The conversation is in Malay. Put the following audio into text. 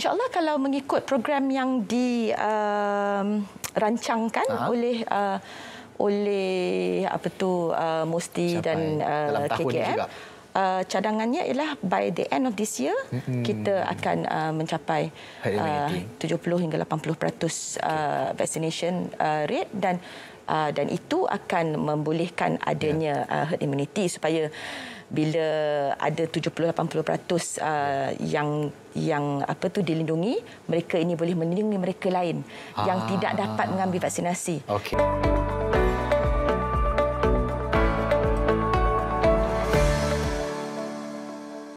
InsyaAllah kalau mengikut program yang dirancangkan um, oleh uh, oleh apa tu uh, Musti Capai dan uh, KKM uh, cadangannya ialah by the end of this year mm-hmm. kita akan uh, mencapai uh, 70 hingga 80% uh, vaccination uh, rate dan uh, dan itu akan membolehkan adanya yeah. uh, herd immunity supaya bila ada 70 80% uh, yang yang apa tu dilindungi mereka ini boleh melindungi mereka lain ah. yang tidak dapat mengambil vaksinasi. Okey.